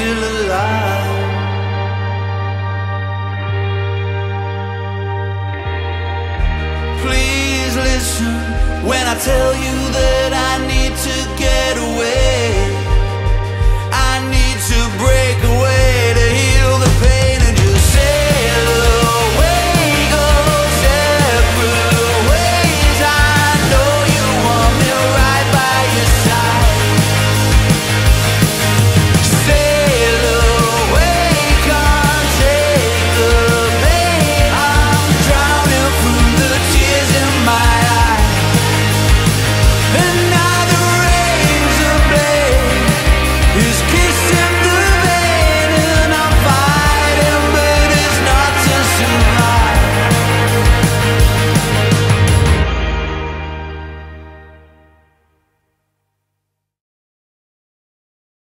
still alive. Please listen when I tell you that.